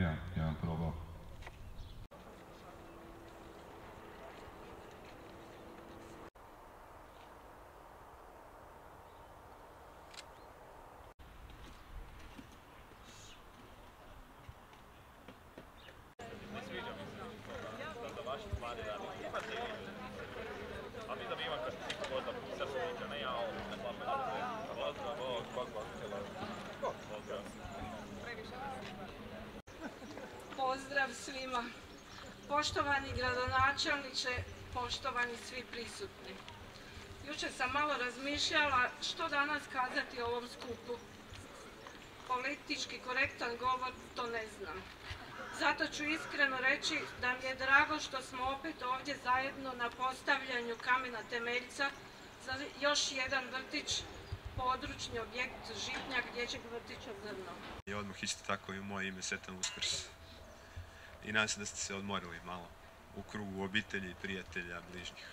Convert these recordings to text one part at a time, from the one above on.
Jedan, jedan probao. Pozdrav svima. Poštovani gradonačelniče, poštovani svi prisutni. Jučer sam malo razmišljala što danas kazati o ovom skupu. Politički korektan govor to ne znam. Zato ću iskreno reći da mi je drago što smo opet ovdje zajedno na postavljanju kamena temeljca za još jedan vrtić, područni objekt Žitnjak dječjeg vrtića Zrno. I odmah isto tako i moje ime Sretan Uskrs. I nadam se da ste se odmorili malo u krugu obitelji, prijatelja, bližnjih.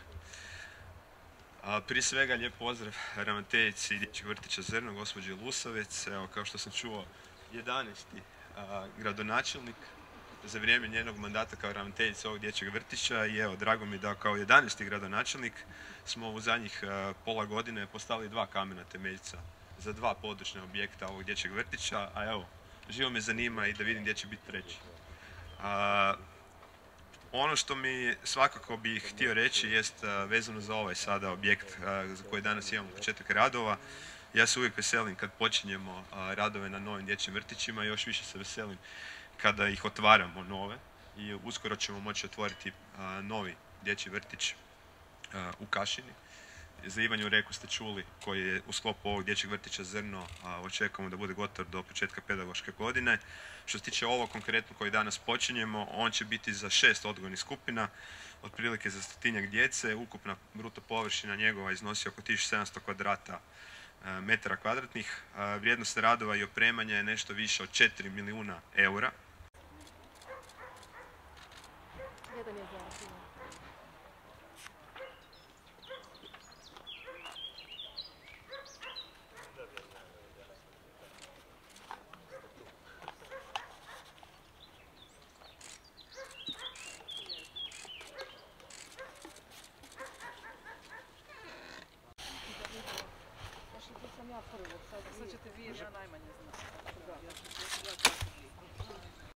Prije svega lijep pozdrav ravnateljici Dječjeg vrtića Zrno, gospođi Lusovec. Evo, kao što sam čuo, 11. a, gradonačelnik za vrijeme njenog mandata kao ravnateljica ovog dječjeg vrtića i evo, drago mi da kao 11. gradonačelnik smo u zadnjih pola godine postavili dva kamena temeljca za dva područna objekta ovog dječjeg vrtića, a evo, živo me zanima i da vidim gdje će biti treći. Ono što mi svakako bih htio reći jest vezano za ovaj sada objekt za koji danas imamo početak radova. Ja se uvijek veselim kad počinjemo radove na novim dječjim vrtićima, još više se veselim kada ih otvaramo nove i uskoro ćemo moći otvoriti novi dječji vrtić u Kašini. Za Ivanju Reku ste čuli koji je u sklopu ovog dječjeg vrtića Zrno, a očekujemo da bude gotov do početka pedagoške godine. Što se tiče ovo konkretno koji danas počinjemo, on će biti za šest odgojnih skupina, otprilike za stotinjak djece. Ukupna bruto površina njegova iznosi oko 1700 kvadrata e, metara kvadratnih. E, Vrijednost radova i opremanja je nešto više od 4 milijuna eura. Значить, тобі на наймані з нас.